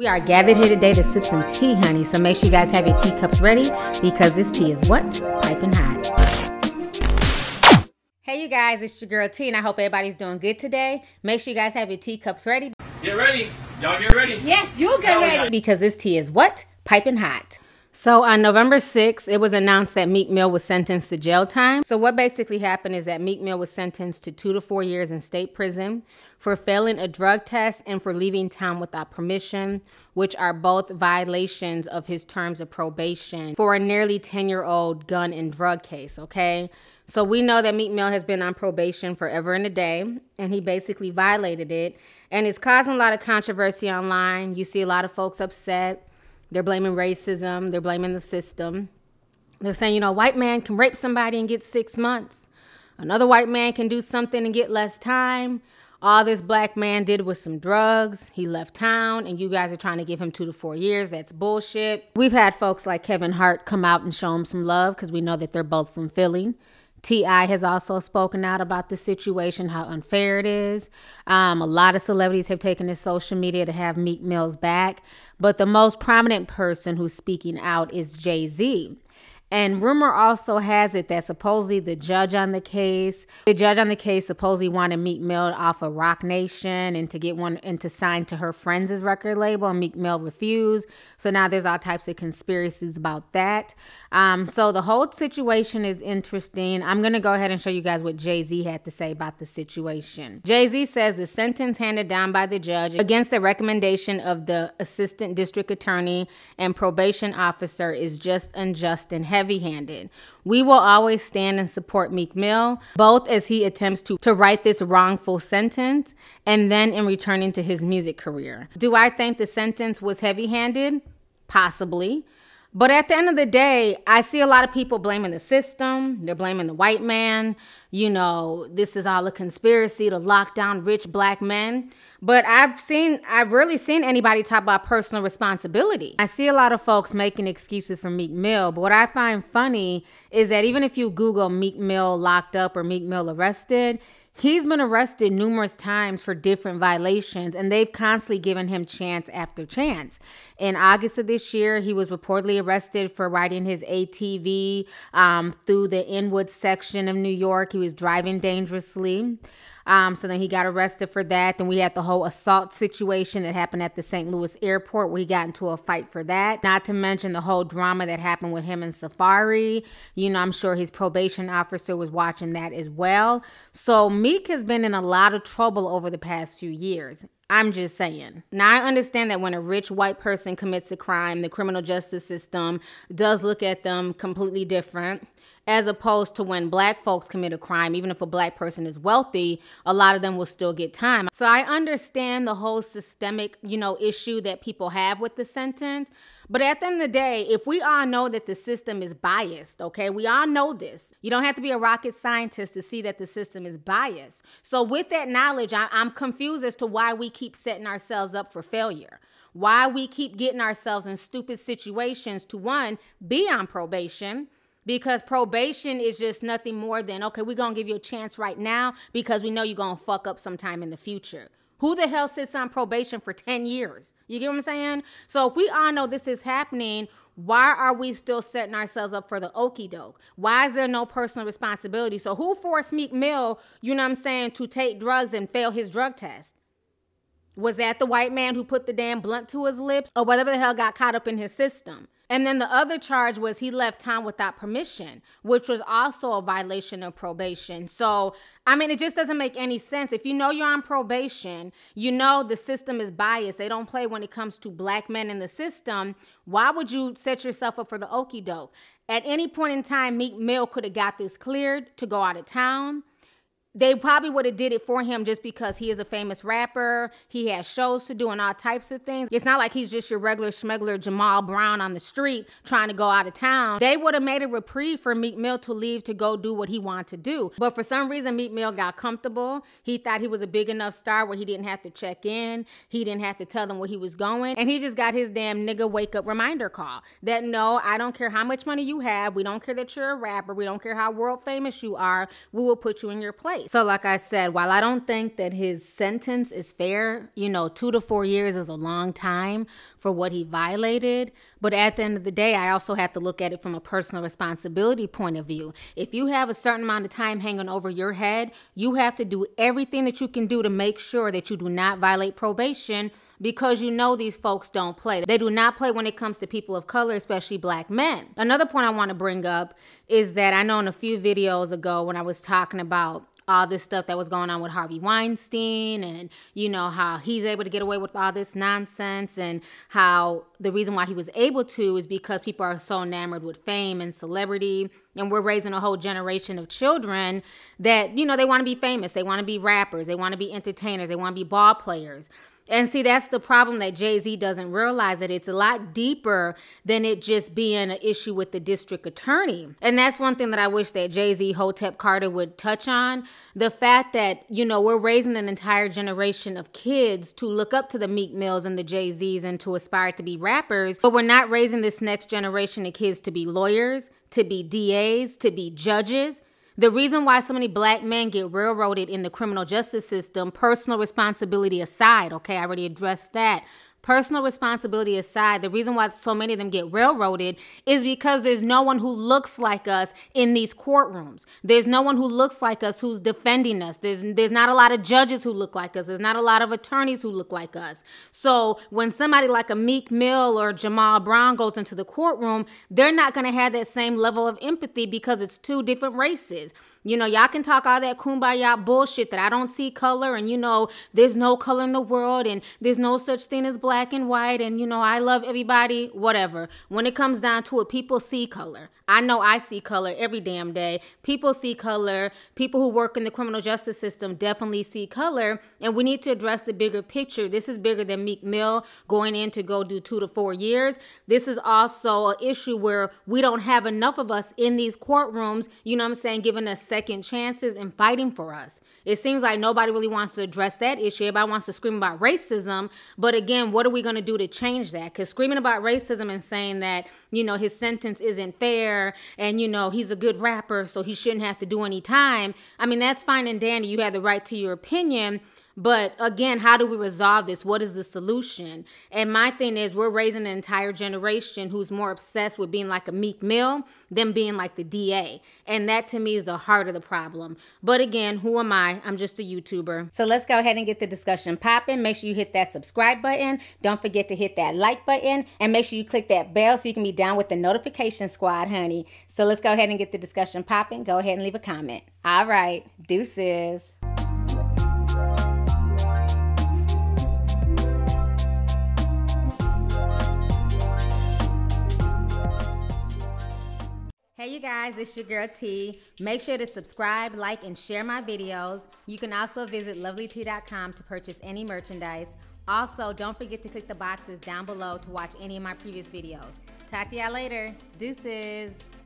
We are gathered here today to sip some tea, honey. So make sure you guys have your teacups ready because this tea is what? Piping hot. Hey, you guys, it's your girl T, and I hope everybody's doing good today. Make sure you guys have your teacups ready. Get ready. Y'all get ready. Yes, you get ready. Because this tea is what? Piping hot. So on November 6th, it was announced that Meek Mill was sentenced to jail time. So what basically happened is that Meek Mill was sentenced to two to four years in state prison for failing a drug test and for leaving town without permission, which are both violations of his terms of probation for a nearly 10 year old gun and drug case, okay? So we know that Meek Mill has been on probation forever and a day, and he basically violated it. And it's causing a lot of controversy online. You see a lot of folks upset. They're blaming racism, they're blaming the system. They're saying, you know, a white man can rape somebody and get six months. Another white man can do something and get less time. All this black man did was some drugs. He left town, and you guys are trying to give him two to four years. That's bullshit. We've had folks like Kevin Hart come out and show him some love because we know that they're both from Philly. T.I. has also spoken out about the situation, how unfair it is. Um, a lot of celebrities have taken to social media to have Meek Mill's back, but the most prominent person who's speaking out is Jay Z. And rumor also has it that supposedly the judge on the case, the judge on the case supposedly wanted Meek Mill off of Roc Nation and to get one and to sign to her friends' record label, and Meek Mill refused. So now there's all types of conspiracies about that. Um, so the whole situation is interesting. I'm gonna go ahead and show you guys what Jay Z had to say about the situation. Jay Z says the sentence handed down by the judge against the recommendation of the assistant district attorney and probation officer is just unjust and heavy heavy handed. We will always stand and support Meek Mill, both as he attempts to, to write this wrongful sentence and then in returning to his music career. Do I think the sentence was heavy handed? Possibly. But at the end of the day, I see a lot of people blaming the system. They're blaming the white man. You know, this is all a conspiracy to lock down rich black men. But I've seen, I've really seen anybody talk about personal responsibility. I see a lot of folks making excuses for Meek Mill. But what I find funny is that even if you Google Meek Mill locked up or Meek Mill arrested, He's been arrested numerous times for different violations, and they've constantly given him chance after chance. In August of this year, he was reportedly arrested for riding his ATV um, through the Inwood section of New York. He was driving dangerously. Um, so then he got arrested for that. Then we had the whole assault situation that happened at the St. Louis airport where he got into a fight for that. Not to mention the whole drama that happened with him and Safaree. You know, I'm sure his probation officer was watching that as well. So Meek has been in a lot of trouble over the past few years. I'm just saying. Now, I understand that when a rich white person commits a crime, the criminal justice system does look at them completely different as opposed to when black folks commit a crime, even if a black person is wealthy, a lot of them will still get time. So I understand the whole systemic, you know, issue that people have with the sentence. But at the end of the day, if we all know that the system is biased, okay, we all know this. You don't have to be a rocket scientist to see that the system is biased. So, with that knowledge, I, am confused as to why we keep setting ourselves up for failure. Why we keep getting ourselves in stupid situations to one, be on probation because probation is just nothing more than okay we're gonna give you a chance right now because we know you're gonna fuck up sometime in the future who the hell sits on probation for 10 years you get what i'm saying so if we all know this is happening why are we still setting ourselves up for the okey doke? Why is there no personal responsibility? So, who forced Meek Mill, you know what I'm saying, to take drugs and fail his drug test? Was that the white man who put the damn blunt to his lips or whatever the hell got caught up in his system? And then the other charge was he left town without permission, which was also a violation of probation. So, I mean, it just doesn't make any sense. If you know you're on probation, you know the system is biased. They don't play when it comes to black men in the system. Why would you set yourself up for the okey doke? At any point in time, Meek Mill could have got this cleared to go out of town they probably would have did it for him just because he is a famous rapper. He has shows to do and all types of things. It's not like he's just your regular smuggler Jamal Brown on the street trying to go out of town. They would have made a reprieve for Meek Mill to leave to go do what he wanted to do. But for some reason, Meek Mill got comfortable. He thought he was a big enough star where he didn't have to check in. He didn't have to tell them where he was going. And he just got his damn nigga wake up reminder call that no, I don't care how much money you have. We don't care that you're a rapper. We don't care how world famous you are. We will put you in your place. Right. So, like I said, while I don't think that his sentence is fair, you know, two to four years is a long time for what he violated. But at the end of the day, I also have to look at it from a personal responsibility point of view. If you have a certain amount of time hanging over your head, you have to do everything that you can do to make sure that you do not violate probation because you know these folks don't play. They do not play when it comes to people of color, especially black men. Another point I want to bring up is that I know in a few videos ago when I was talking about all this stuff that was going on with Harvey Weinstein and you know how he's able to get away with all this nonsense and how the reason why he was able to is because people are so enamored with fame and celebrity. And we're raising a whole generation of children that you know they want to be famous. They want to be rappers. They want to be entertainers. They want to be ball players and see, that's the problem that Jay Z doesn't realize that it's a lot deeper than it just being an issue with the district attorney. And that's one thing that I wish that Jay Z, Hotep Carter would touch on. The fact that, you know, we're raising an entire generation of kids to look up to the Meek Mills and the Jay Z's and to aspire to be rappers, but we're not raising this next generation of kids to be lawyers, to be DAs, to be judges the reason why so many black men get railroaded in the criminal justice system, personal responsibility aside, okay, I already addressed that. Personal responsibility aside, the reason why so many of them get railroaded is because there's no one who looks like us in these courtrooms. There's no one who looks like us who's defending us. There's there's not a lot of judges who look like us. There's not a lot of attorneys who look like us. So when somebody like a Meek Mill or Jamal Brown goes into the courtroom, they're not going to have that same level of empathy because it's two different races. You know, y'all can talk all that kumbaya bullshit that I don't see color and, you know, there's no color in the world and there's no such thing as black and white and, you know, I love everybody, whatever. When it comes down to it, people see color. I know I see color every damn day. People see color. People who work in the criminal justice system definitely see color. And we need to address the bigger picture. This is bigger than Meek Mill going in to go do two to four years. This is also an issue where we don't have enough of us in these courtrooms, you know what I'm saying, giving us second chances and fighting for us. It seems like nobody really wants to address that issue. Everybody wants to scream about racism. But again, what are we going to do to change that? Because screaming about racism and saying that, you know, his sentence isn't fair and, you know, he's a good rapper, so he shouldn't have to do any time. I mean, that's fine and dandy. You have the right to your opinion. But again, how do we resolve this? What is the solution? And my thing is, we're raising an entire generation who's more obsessed with being like a Meek Mill than being like the DA. And that to me is the heart of the problem. But again, who am I? I'm just a YouTuber. So let's go ahead and get the discussion popping. Make sure you hit that subscribe button. Don't forget to hit that like button. And make sure you click that bell so you can be down with the notification squad, honey. So let's go ahead and get the discussion popping. Go ahead and leave a comment. All right. Deuces. Hey you guys, it's your girl T. Make sure to subscribe, like, and share my videos. You can also visit lovelyti.com to purchase any merchandise. Also, don't forget to click the boxes down below to watch any of my previous videos. Talk to y'all later. Deuces.